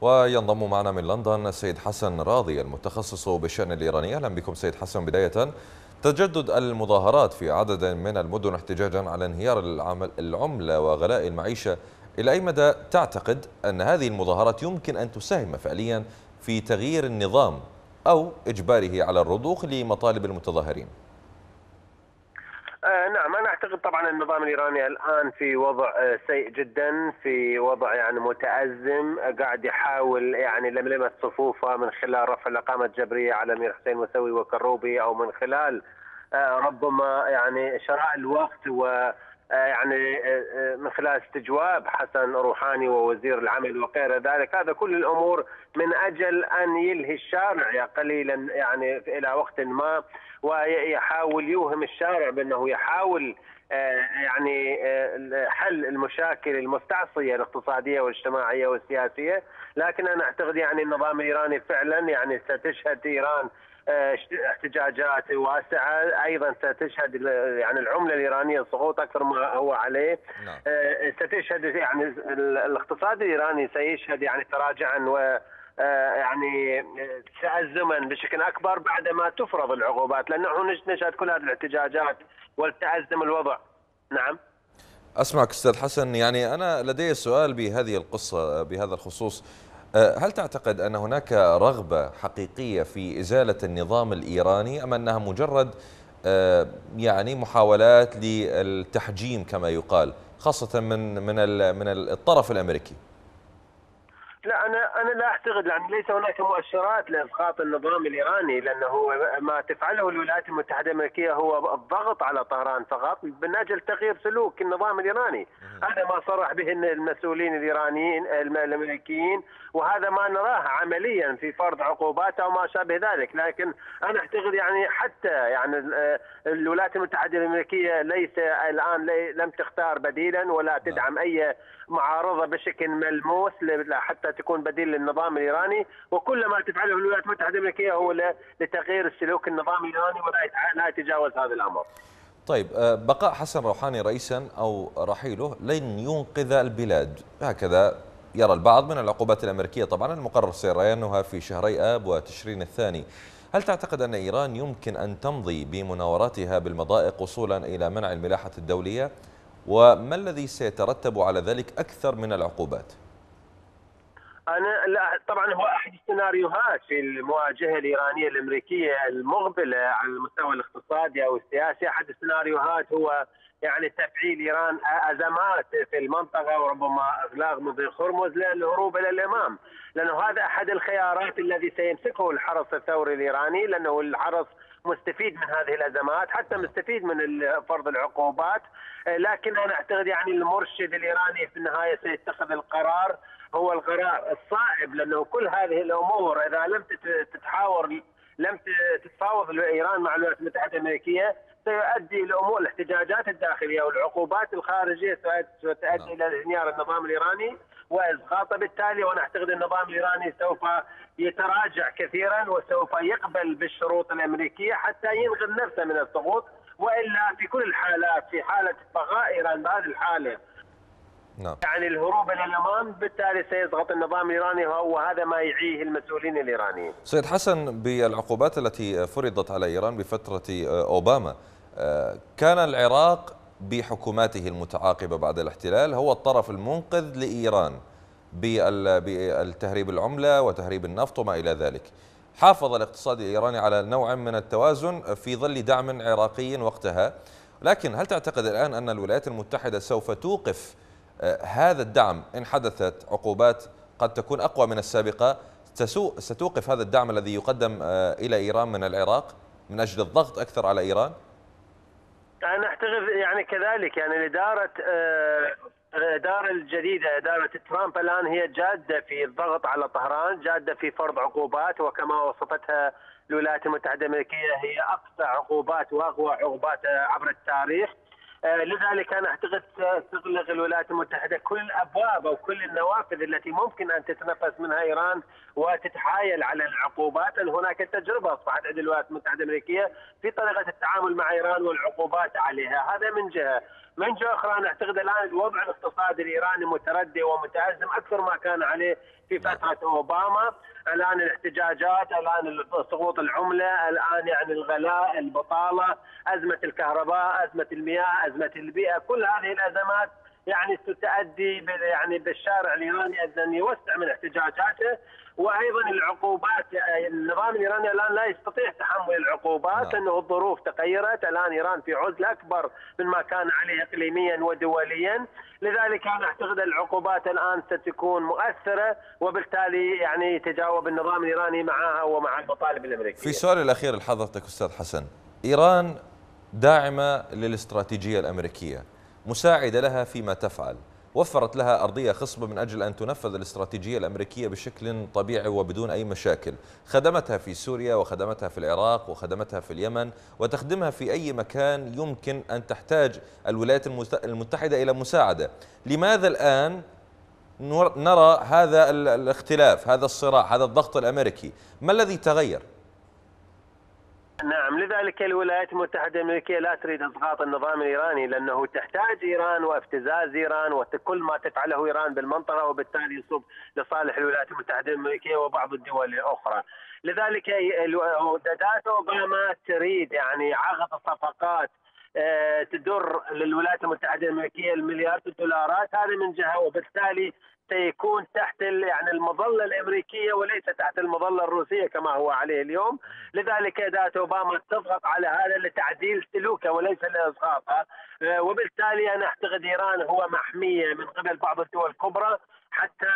وينضم معنا من لندن السيد حسن راضي المتخصص بالشأن الإيراني. أهلا بكم سيد حسن. بداية تجدد المظاهرات في عدد من المدن احتجاجا على انهيار العملة وغلاء المعيشة. إلى أي مدى تعتقد أن هذه المظاهرات يمكن أن تساهم فعليا في تغيير النظام أو إجباره على الرضوخ لمطالب المتظاهرين؟ آه نعم. أعتقد طبعا النظام الإيراني الآن في وضع آه سيء جدا في وضع يعني متأزم آه قاعد يحاول يعني لملمة صفوفه من خلال رفع الاقامه الجبريه على أمير حسين موسوي وكروبي أو من خلال آه، ربما يعني شراء الوقت و يعني آه، من خلال استجواب حسن روحاني ووزير العمل وغير ذلك. هذا كل الأمور من أجل أن يلهي الشارع قليلا يعني إلى وقت ما ويحاول يوهم الشارع بأنه يحاول يعني حل المشاكل المستعصية الاقتصادية والاجتماعية والسياسية. لكن أنا أعتقد يعني النظام الإيراني فعلا يعني ستشهد إيران احتجاجات واسعة. أيضا ستشهد يعني العملة الإيرانية سقوط أكثر ما هو عليه. نعم. آه، ستشهد يعني الاقتصاد الإيراني سيشهد يعني تراجعا و آه، يعني تأزما بشكل أكبر بعدما تفرض العقوبات. لأنه نشهد كل هذه الاحتجاجات والتأزم الوضع. نعم. أسمعك أستاذ حسن. يعني أنا لدي سؤال بهذه القصة بهذا الخصوص. هل تعتقد أن هناك رغبة حقيقية في إزالة النظام الإيراني أم أنها مجرد أه، يعني محاولات للتحجيم كما يقال خاصة من من من الطرف الأمريكي؟ لا أنا أنا لا أعتقد يعني ليس هناك مؤشرات لإسقاط النظام الإيراني لأنه ما تفعله الولايات المتحدة الأمريكية هو الضغط على طهران فقط من أجل تغيير سلوك النظام الإيراني. هذا ما صرح به المسؤولين الإيرانيين الأمريكيين وهذا ما نراه عمليا في فرض عقوبات أو ما شابه ذلك. لكن أنا أعتقد يعني حتى يعني الولايات المتحدة الأمريكية ليس الآن لم تختار بديلا ولا تدعم أي معارضة بشكل ملموس حتى تكون بديل للنظام الإيراني وكل ما تفعله الولايات المتحدة الأمريكية هو لتغيير السلوك النظامي الإيراني ولا لا يتجاوز هذا الأمر. طيب آه، بقاء حسن روحاني رئيسا أو رحيله لن ينقذ البلاد هكذا يرى البعض من العقوبات الأمريكية طبعا المقرر سريانها في شهري آب وتشرين الثاني. هل تعتقد أن إيران يمكن أن تمضي بمناوراتها بالمضائق وصولا إلى منع الملاحة الدولية؟ وما الذي سيترتب على ذلك أكثر من العقوبات؟ أنا لا طبعا هو أحد السيناريوهات في المواجهة الإيرانية الأمريكية المقبلة على المستوى الاقتصادي أو السياسي. أحد السيناريوهات هو يعني تفعيل إيران أزمات في المنطقة وربما إغلاق مضيق هرمز للهروب إلى الإمام، لأنه هذا أحد الخيارات الذي سيمسكه الحرس الثوري الإيراني لأنه الحرس مستفيد من هذه الأزمات حتى مستفيد من فرض العقوبات. لكن أنا أعتقد يعني المرشد الإيراني في النهاية سيتخذ القرار هو القرار الصائب لأنه كل هذه الأمور إذا لم تتحاور لم تتفاوض ايران مع الولايات المتحدة الأمريكية سيؤدي الأمور الاحتجاجات الداخلية والعقوبات الخارجية ستؤدي. إلى انهيار النظام الإيراني واسقاطه بالتالي وأنا اعتقد النظام الإيراني سوف يتراجع كثيرا وسوف يقبل بالشروط الأمريكية حتى ينقذ نفسه من السقوط وإلا في كل الحالات في حالة بقاء إيران بهذه الحالة نعم. يعني الهروب إلى الامام بالتالي سيضغط النظام الإيراني وهذا ما يعيه المسؤولين الإيرانيين. سيد حسن بالعقوبات التي فرضت على إيران بفترة أوباما آه، كان العراق بحكوماته المتعاقبة بعد الاحتلال هو الطرف المنقذ لإيران بالتهريب العملة وتهريب النفط وما إلى ذلك. حافظ الاقتصاد الإيراني على نوع من التوازن في ظل دعم عراقي وقتها لكن هل تعتقد الآن أن الولايات المتحدة سوف توقف آه، هذا الدعم إن حدثت عقوبات قد تكون أقوى من السابقة ستوقف هذا الدعم الذي يقدم آه، إلى إيران من العراق من أجل الضغط أكثر على إيران؟ أنا أعتقد يعني كذلك يعني الإدارة آه، الإدارة الجديدة إدارة ترامب الآن هي جادة في الضغط على طهران جادة في فرض عقوبات وكما وصفتها الولايات المتحدة الأمريكية هي أقصى عقوبات وأقوى عقوبات عبر التاريخ آه، لذلك أنا أعتقد ستغلق الولايات المتحدة كل الابواب أو كل النوافذ التي ممكن أن تتنفس منها إيران وتتحايل على العقوبات، هناك تجربة اصبحت عند الولايات المتحدة الأمريكية في طريقة التعامل مع إيران والعقوبات عليها، هذا من جهة، من جهة أخرى أنا أعتقد الآن الوضع الاقتصادي الإيراني متردي ومتازم أكثر ما كان عليه في فترة أوباما الآن الاحتجاجات الآن سقوط العملة الآن يعني الغلاء البطالة أزمة الكهرباء أزمة المياه أزمة البيئة كل هذه الأزمات يعني تؤدي يعني بالشارع الإيراني ان يوسع من احتجاجاته وأيضا العقوبات النظام الإيراني الآن لا يستطيع تحمل العقوبات نعم. الظروف تغيرت الآن إيران في عزله أكبر مما كان عليه اقليميا ودوليا لذلك أنا أعتقد العقوبات الآن ستكون مؤثرة وبالتالي يعني يتجاوب النظام الإيراني معها ومع المطالب الأمريكية. في سؤالي الأخير لحضرتك أستاذ حسن، إيران داعمة للاستراتيجية الأمريكية، مساعدة لها فيما تفعل. وفرت لها أرضية خصبة من أجل أن تنفذ الاستراتيجية الأمريكية بشكل طبيعي وبدون أي مشاكل خدمتها في سوريا وخدمتها في العراق وخدمتها في اليمن وتخدمها في أي مكان يمكن أن تحتاج الولايات المتحدة إلى مساعدة لماذا الآن نرى هذا الاختلاف هذا الصراع هذا الضغط الأمريكي ما الذي تغير؟ نعم لذلك الولايات المتحدة الأمريكية لا تريد إسقاط النظام الإيراني لأنه تحتاج إيران وابتزاز إيران وكل ما تفعله إيران بالمنطقة وبالتالي يصب لصالح الولايات المتحدة الأمريكية وبعض الدول الأخرى. لذلك دادات أوباما تريد يعني عقد صفقات تدر للولايات المتحدة الأمريكية المليارات الدولارات. هذا من جهة وبالتالي سيكون تحت يعني المظلة الأمريكية وليس تحت المظلة الروسية كما هو عليه اليوم، لذلك اداه أوباما تضغط على هذا لتعديل سلوكه وليس لإسقاطه، آه، وبالتالي أنا أعتقد إيران هو محمية من قبل بعض الدول الكبرى. حتى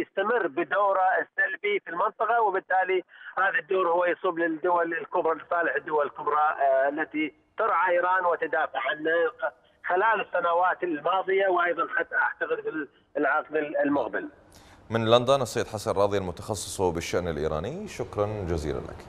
يستمر بدوره السلبي في المنطقة وبالتالي هذا الدور هو يصب للدول الكبرى لصالح الدول الكبرى آه، التي ترعى إيران وتدافع عنه خلال السنوات الماضية وأيضا حتى أعتقد في العقد المقبل. من لندن السيد حسن راضي المتخصص بالشأن الإيراني شكرا جزيلا لك.